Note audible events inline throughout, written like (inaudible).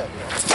Get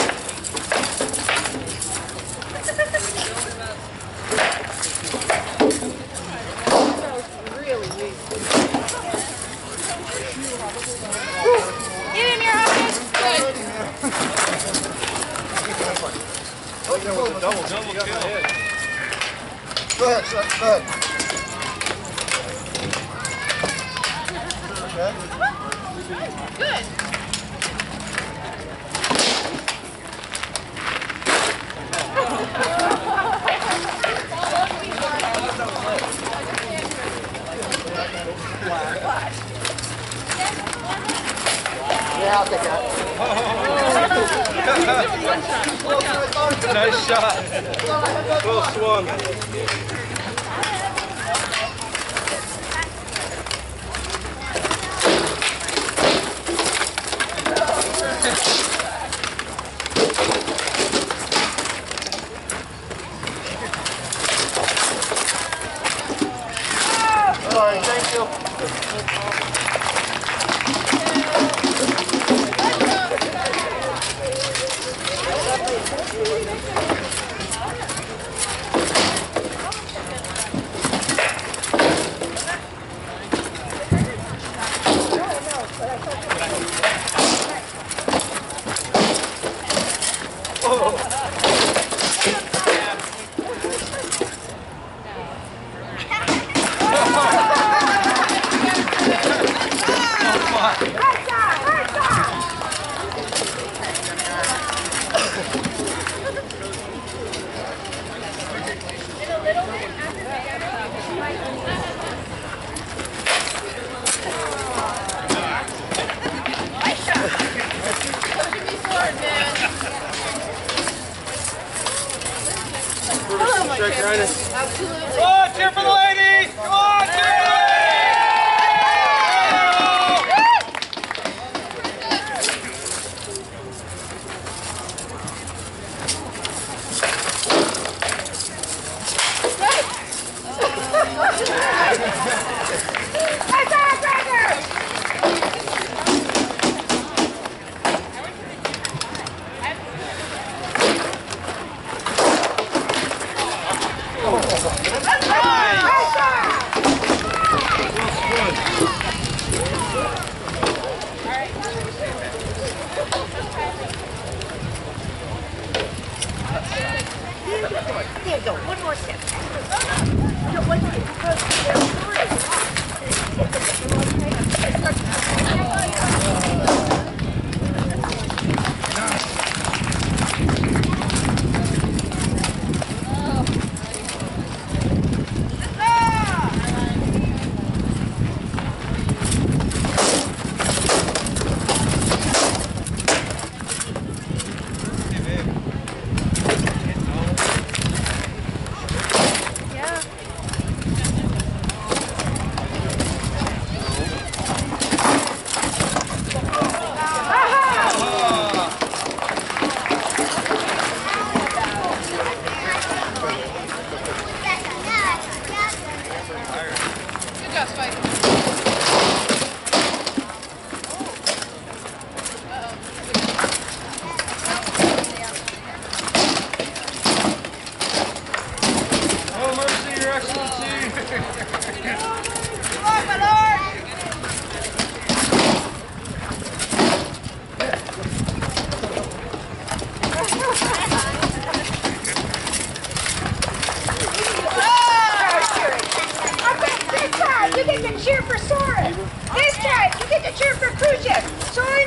go. One more step. No, one more. Because Good job, Spike. Oh, mercy, your excellency. Okay, this time you get to cheer for Soren. This time you get to cheer for Crucius. Soren's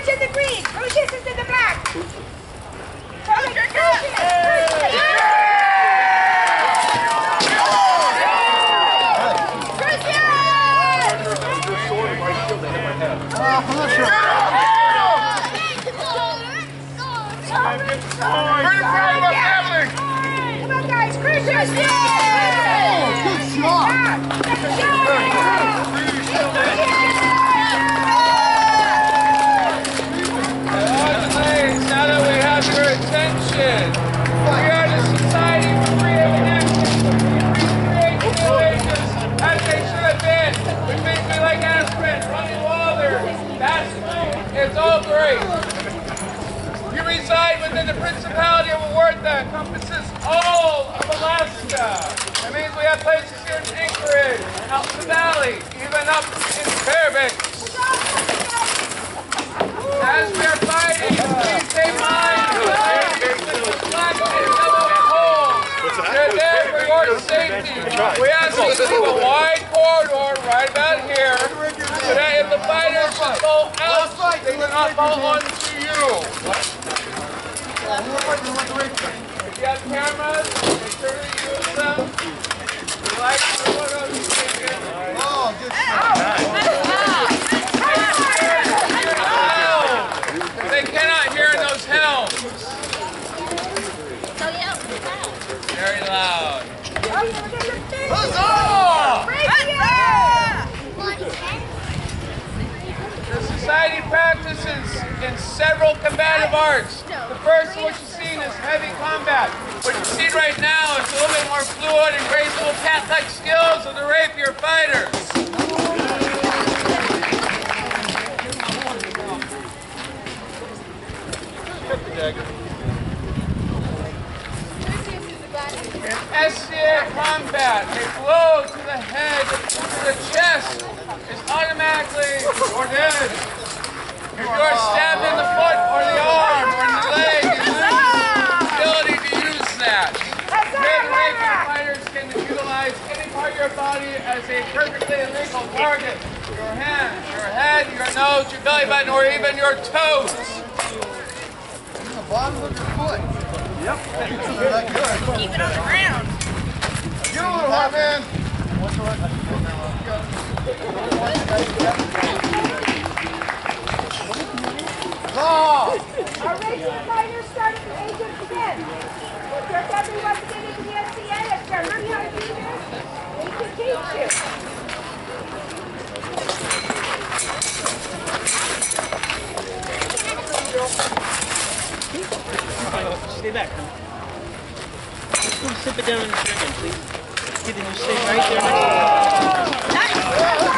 encompasses all of Alaska. That means we have places here in Anchorage, out in the valley, even up in Fairbanks. As we are fighting, please stay in mind black and yellow poles. They're there for your safety. We ask you to leave a wide corridor right about here so that if the fighters fall out, they will not fall onto you. If you have cameras, make sure to use them. We like the photos taken. Oh, good They cannot hear in those helms. So yeah, loud. Very loud. Huzzah! The society practices in several combative arts. The first of which you've heavy combat. What you see right now is a little bit more fluid and graceful cat-like skills of the rapier fighters. In SCA combat, a blow to the head, to the chest, is automatically or dead. If you are stabbed in the foot or the arm or in the leg, can utilize any part of your body as a perfectly illegal target. Your hands, your head, your nose, your belly button, or even your toes. The bottom of your foot. Yep. Keep it on the ground. Get a little hot, man. Oh! Our rapier fighters start at the age of 10. If your family wants we can teach you. Stay back. Let's sit it down in the again, please. Get in your seat right there. next to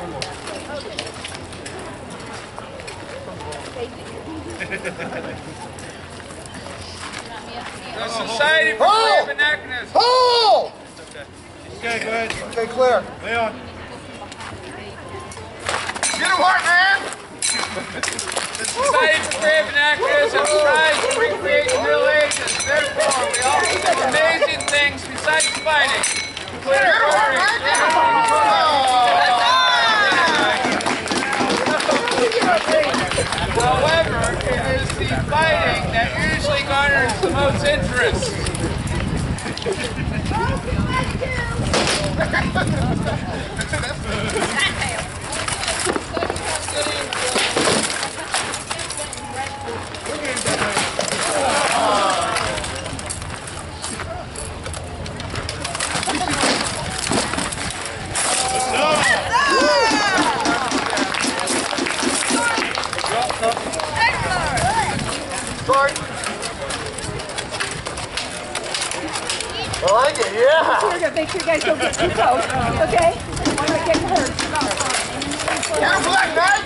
The Society for! Creative Anachronism. Hold! Okay, go ahead. Okay, clear. Leon. Get him hard, man! Society for Creative Anachronism tries to recreate the Middle Ages. Therefore, we also do amazing things besides fighting. Including murdering, However, it is the fighting that usually garners the most interest. (laughs) I like it, yeah. We're gonna make sure you guys don't get too close, okay? I'm gonna get hurt. Get black, man!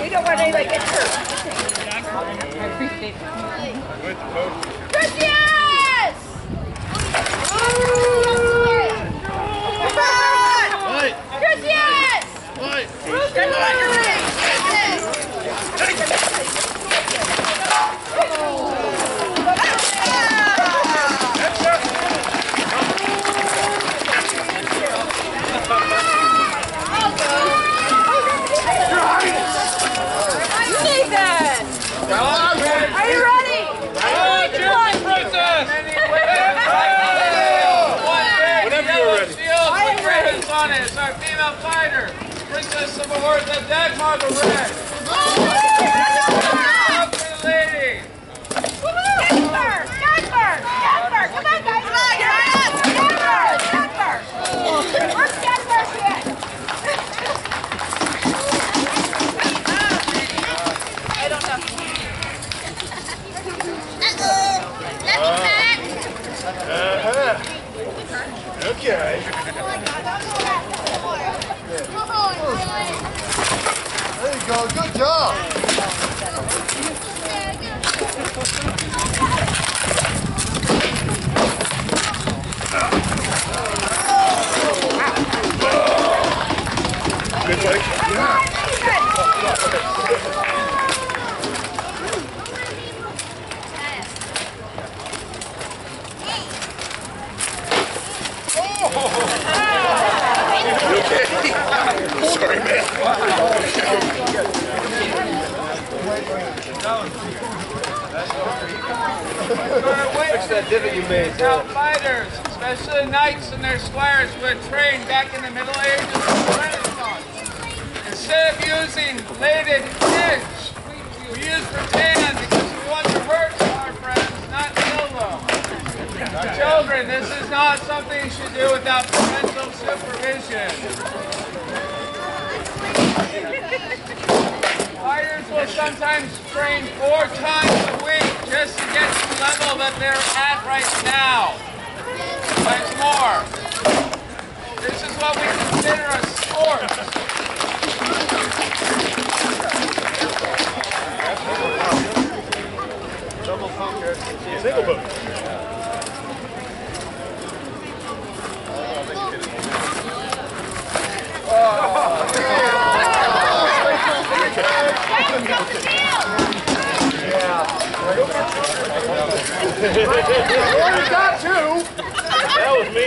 We don't want anybody to get hurt. Yes! Fight! Chris, yes! Fight! Nathan! the Civil War, the Denmark Red. Up to the lady. Denver! Denver! Denver! Come on, guys! Come on, guys! Denver! Denver! Where's Denver's hit? Okay. There you go. Good job. Fix that divot you made. Now fighters, especially knights and their squires, were trained back in the Middle Ages and the. Instead of using bladed edge, we use rattan because we want to hurt our friends, not kill them. Children, this is not something you should do without parental supervision. Fighters will sometimes train four times a week just to get to the level that they're at right now. Times more. This is what we consider a sport. Single boot. Already got two. That was me.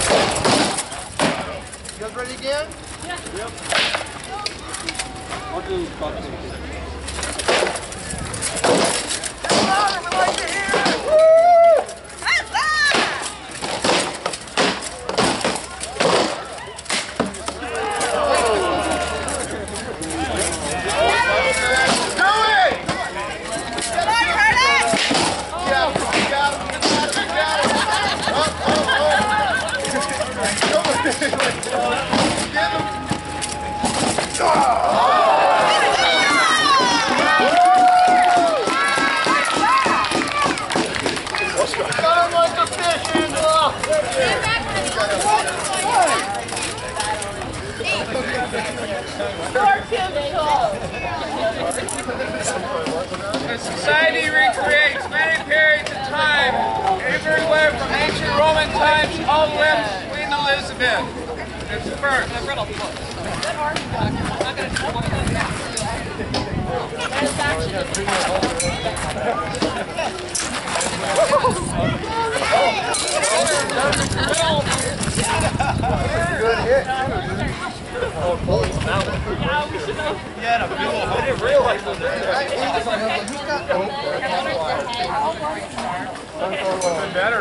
(laughs) You guys ready again? Yep. What do it! Yeah, you got him. You got him. Up, up, up. Come on. Get him. Got him like a fish, Angela. The society recreates many periods of time, everywhere from ancient Roman times all the way up to Queen Elizabeth. It's the first. Good hit. No,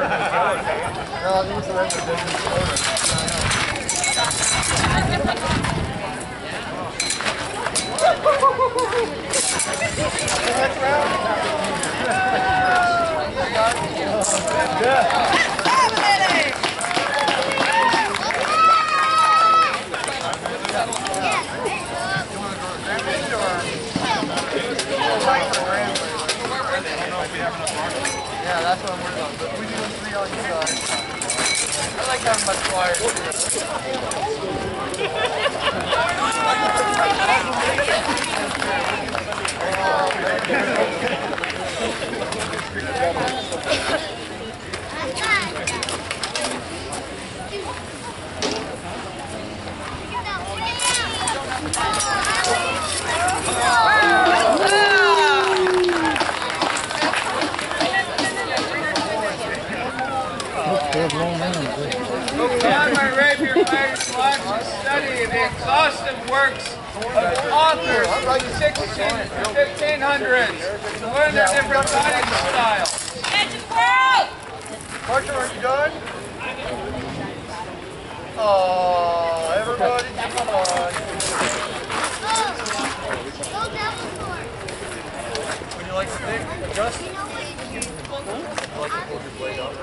he was the the (laughs) business. Yeah, that's what I'm working on. Each side. I like having much wire. Beyond (laughs) (laughs) my rapier fighters watch and study the exhaustive works of authors from the 16 and 1500s to learn their different fighting styles. Parker, are you done? Oh, everybody, come on. Would you like to pick? Just? Would you like to hold your blade up?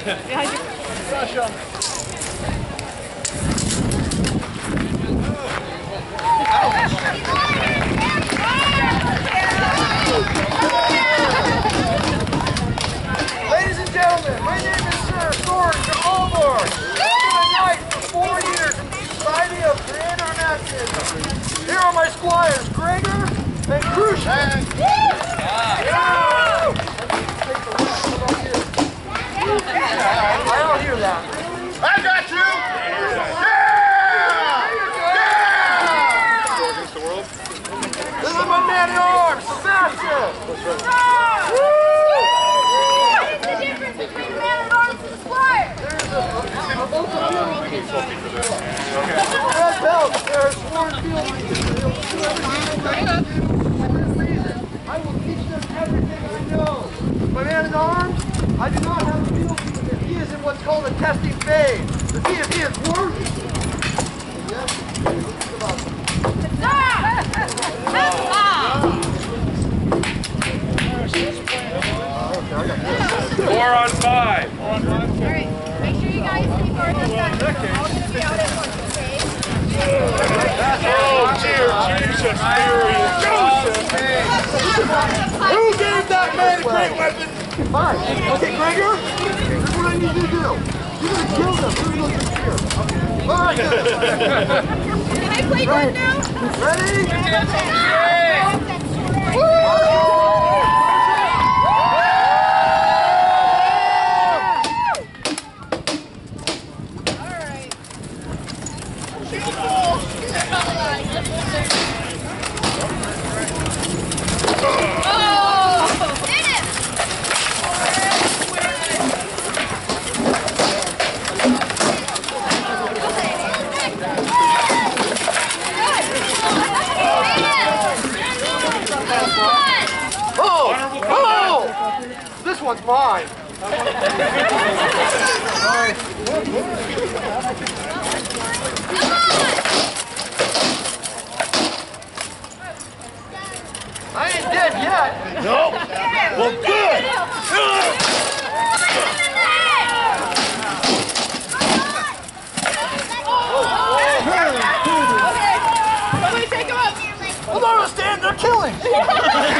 Ladies and gentlemen, my name is Sir Thornton Allmore. I've been a for four years in the Society of Grand Anarchism. Here are my squires, Gregor and Khrushchev. I don't hear that. I got you! Yeah! Yeah! This is my man in arms, Sebastian! What is the difference between man at arms and squire? I will teach them everything I know. My man in arms, I do not have a field with him. He is in what's called a testing phase. To see if he is worthy. Yes, this is about Four on five. All right, make sure you guys keep our distance. We're all gonna be out at once, okay? Oh, dear Jesus, Who gave that man a great weapon? Fine. Okay, Gregor, here's what I need you to do. You're gonna kill them. We're gonna go here. Fine. Can I play one now? Ready? Oh! Oh! This one's mine. I ain't dead yet. No. Well, good. Somebody take him up. I don't understand. They're killing.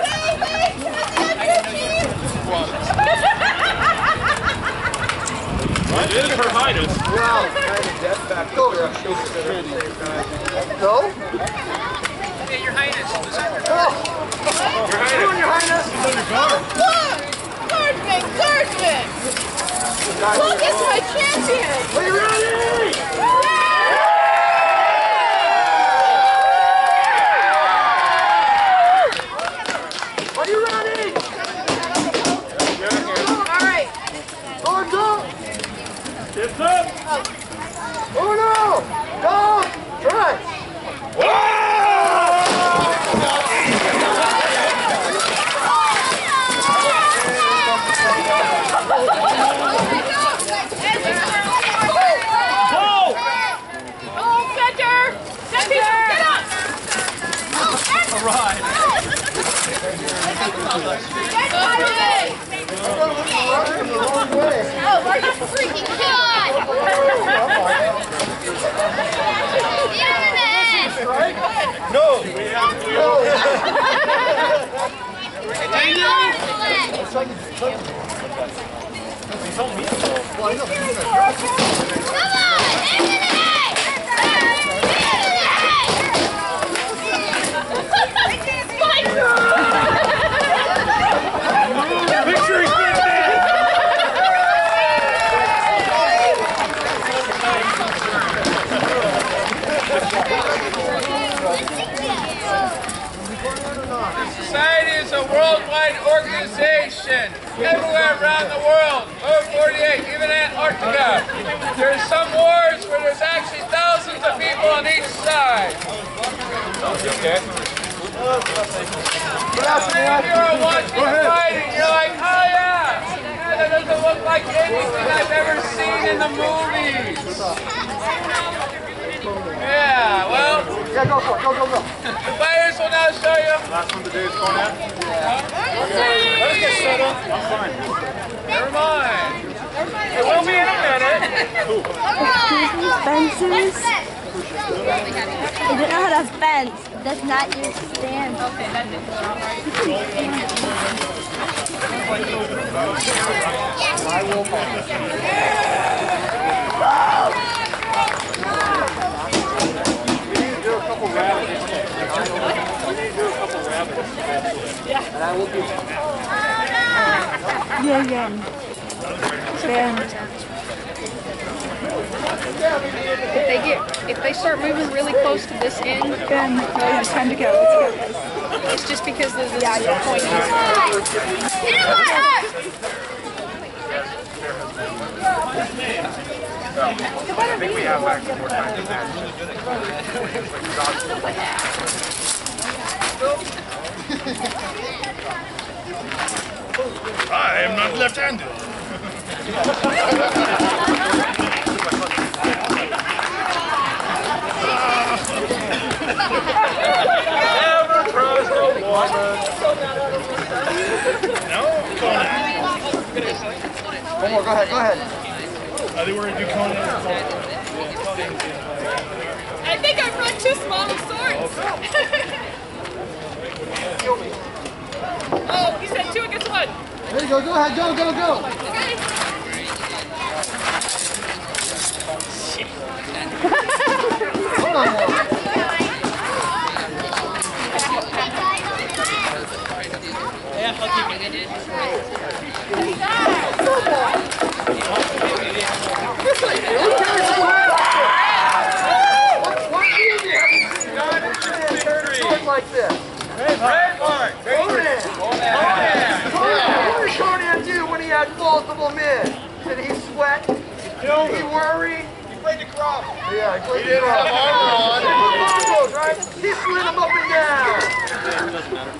It is her highness. Wow, kind of death back. Go there. No? Hey, Your Highness. No. Doing your highness. Guardsman, guardsman! Look, it's my champion! Are you ready? Are you ready? All right. Arms up. It's up! Oh no. Go. Right. Go! Oh, center! Center! Get up! All right. Get out of the way! Running the wrong way. Oh, are you freaking God? It! No! Come on! Net! Into the net! It's a worldwide organization. Everywhere around the world. Over 48, even Antarctica. There's some wars where there's actually thousands of people on each side. Okay. Maybe you're watching the fighting, you're like, oh yeah, yeah, that doesn't look like anything I've ever seen in the movies. Yeah, well, Yeah, go for it. Go, go, go. the fighters will now show you. Last one to do is going out. Let's get settled. Never mind. It will be in a minute. Fences? I don't know how to fence. That's not your stand. Yeah, yeah. Ben. If they get, if they start moving really close to this end, Ben. Oh, yeah, time to go. Let's go, guys. it's just because this is yeah, point. I think we have actually more time than that. I am not left-handed. Never trust a woman. No, Conan. One more. Go ahead. Go ahead. I think we're gonna do Conan. I think I've run too small swords. (laughs) oh, he said two against one. There you go. Go ahead. Go, go, go. Okay. Hold on. One. Yeah, I'll keep it. What, what do you do? Sword like this. Trademark. Conan. What did Conan do when he had multiple men? Did he sweat? Did he worry? He played the crop. Yeah, he played He armor on. Mongols, right? He slid them up and down.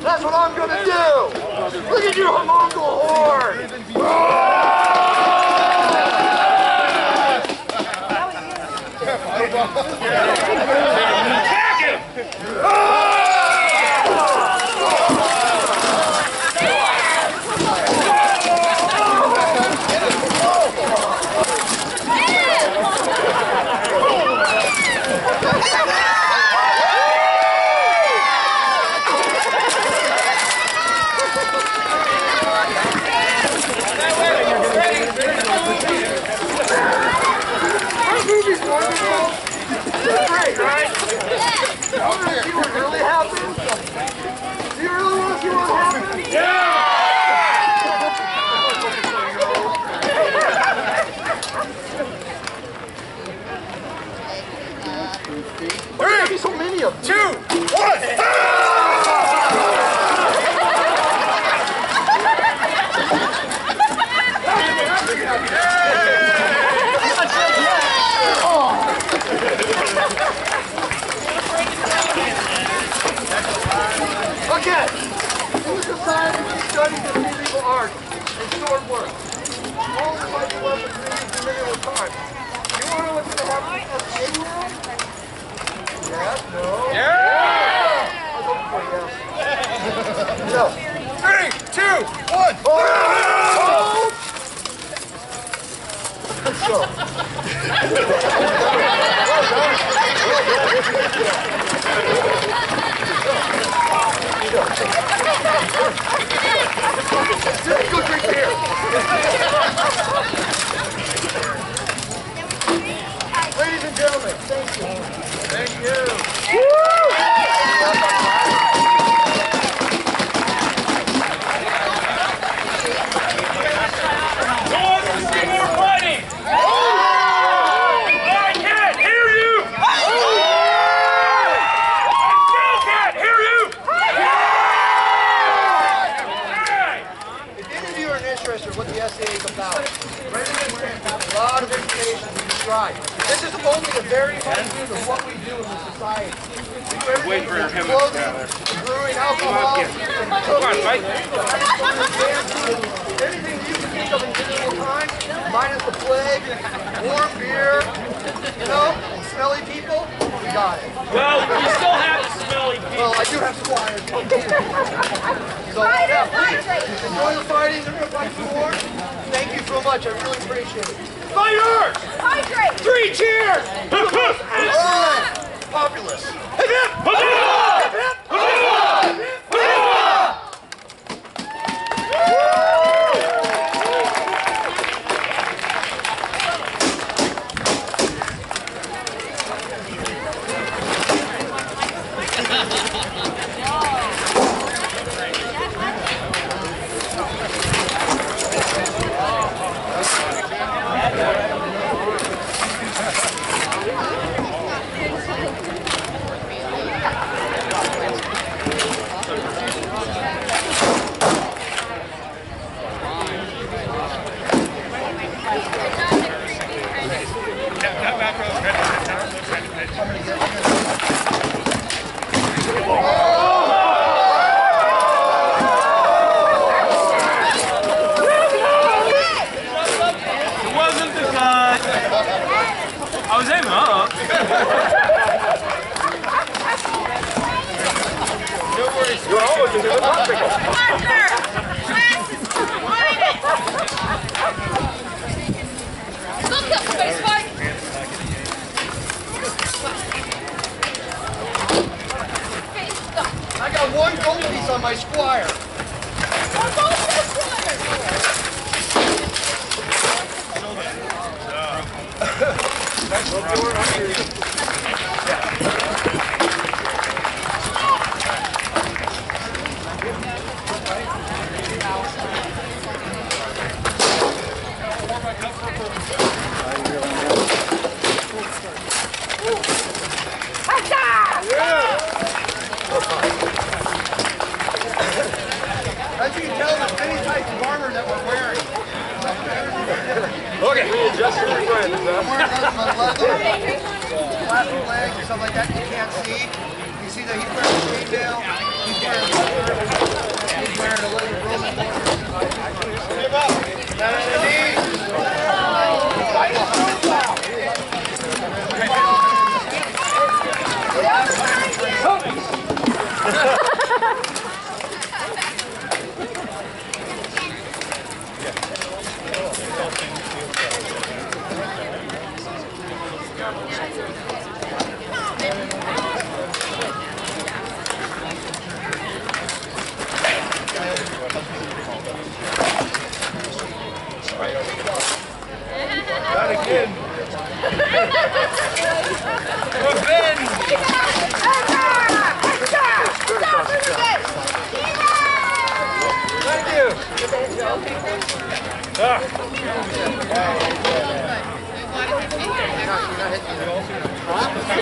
That's what I'm gonna do. Look at you, Mongol horde. Our Wait for him to clothing, gather. brewing alcohol, Come on, fight. Anything you can think of in medieval times, minus the plague, warm beer, you know, smelly people, we got it. Well, you still have the smelly people. Well, I do have squires. (laughs) so, yeah, please, enjoy the fighting. They're going to fight some more. Thank you so much. I really appreciate it. Fighters! Hydrate! Three cheers! Populace.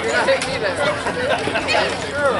you're sure.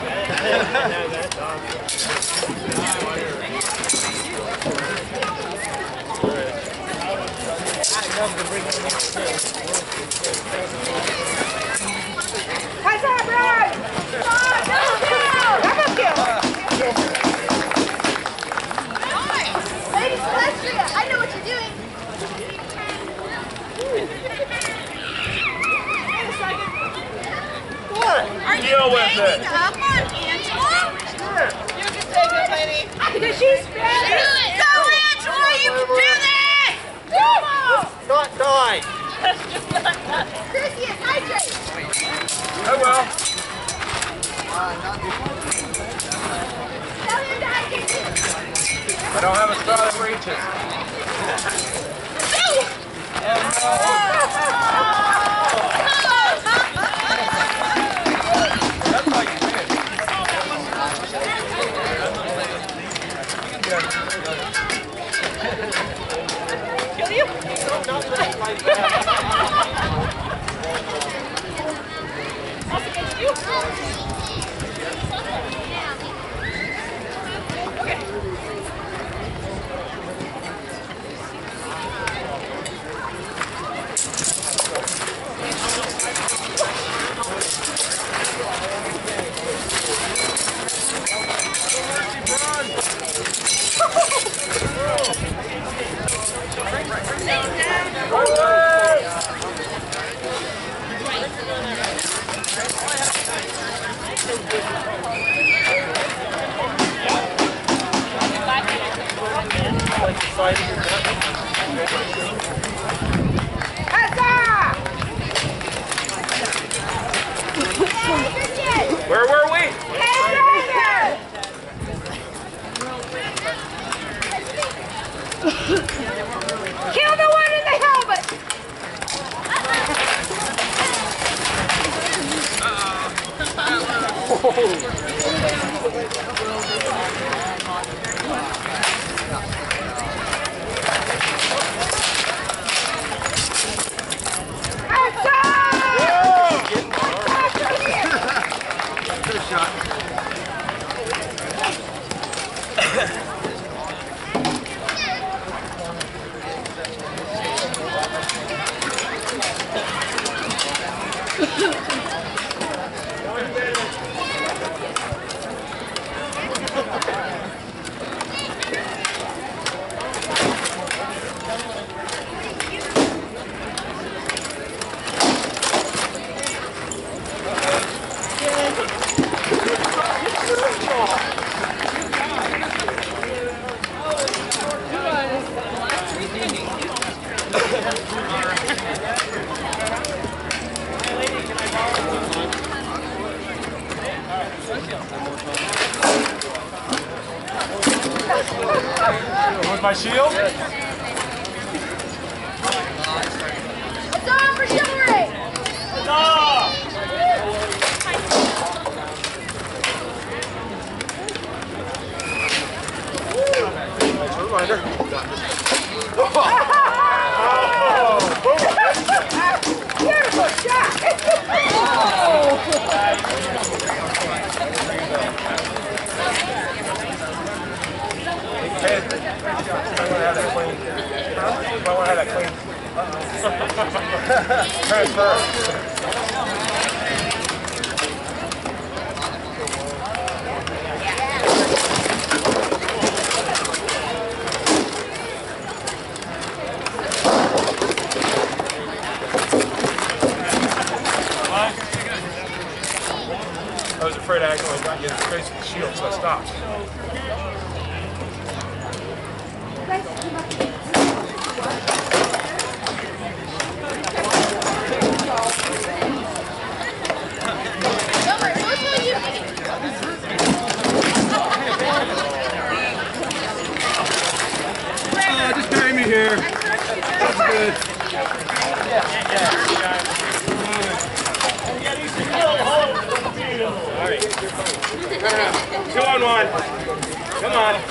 How's that, Brad? Come on, double kill! Double kill! Ladies, Celestia, I know what you're doing. Deal with it. Come on, Angela. You can take it, lady. Because she's Spanish. Do it. Go, Angela. You can do this. Come on. Not die. Chrissy is hydrated. I will. Tell him to hydrate you. I don't have a straw that reaches. That's how you win. Huzzah! One. Come on.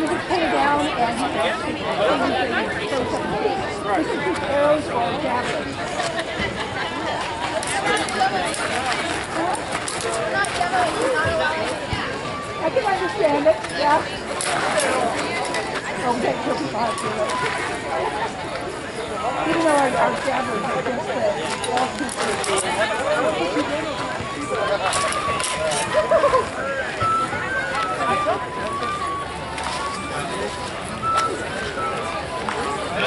you can it down and. This is just arrows or javelins. I can understand it, yeah. That could be possible. Even though our, our javelins are just uh, (laughs) the all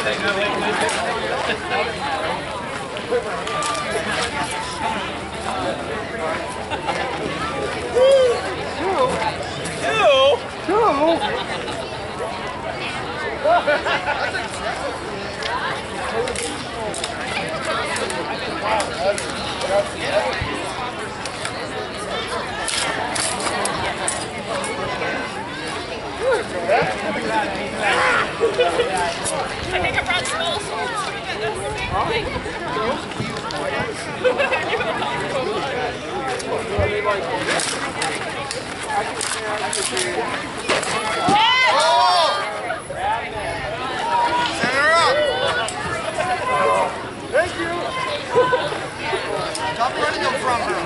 pieces. Thank you. Stop running them from her.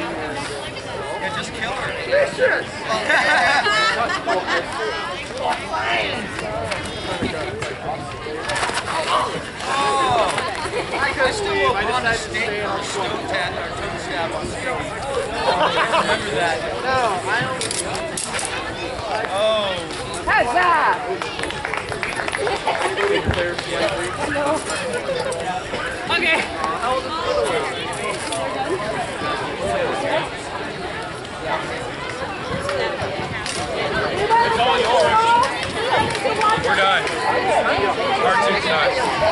Yeah, just kill her. Vicious. oh, I could still up on a stake or stone tat or turn stab on stage. Remember that? No, I don't. Oh. Huzzah! It's all yours. We're done. Part two tonight.